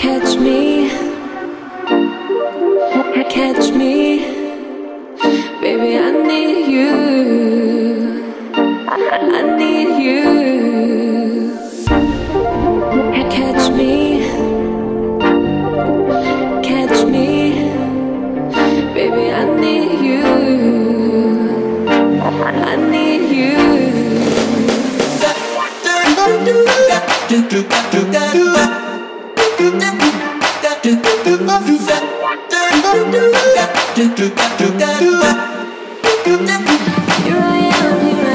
Catch me, catch me, baby. I need you. I need you. Catch me, catch me, baby. I need you. I need you. Here I am, here I am.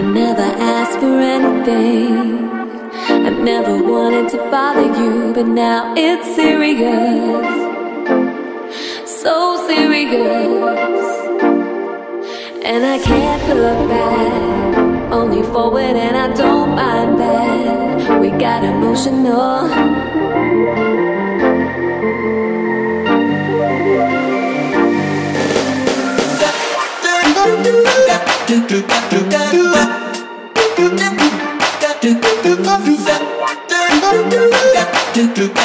I never asked for anything. I never wanted to bother you, but now it's serious. So serious. And I can't look back, only forward, and I don't mind that. We got emotional. Here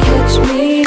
catch me.